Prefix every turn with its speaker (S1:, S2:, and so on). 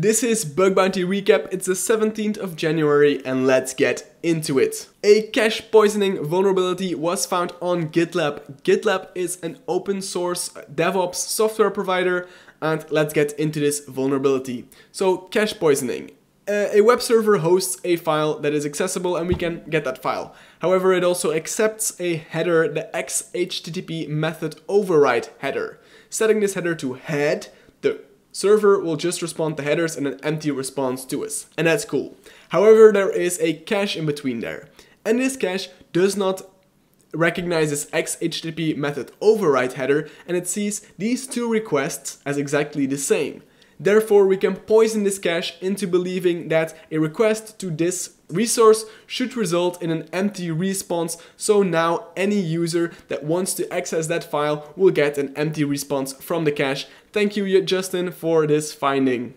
S1: This is Bug Bounty Recap, it's the 17th of January and let's get into it. A cache poisoning vulnerability was found on GitLab. GitLab is an open source DevOps software provider and let's get into this vulnerability. So cache poisoning. A web server hosts a file that is accessible and we can get that file. However, it also accepts a header, the XHTTP method override header. Setting this header to head, the server will just respond to headers and an empty response to us. And that's cool. However, there is a cache in between there. And this cache does not recognize this XHTTP method override header and it sees these two requests as exactly the same. Therefore, we can poison this cache into believing that a request to this resource should result in an empty response. So now any user that wants to access that file will get an empty response from the cache. Thank you, Justin, for this finding.